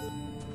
あ。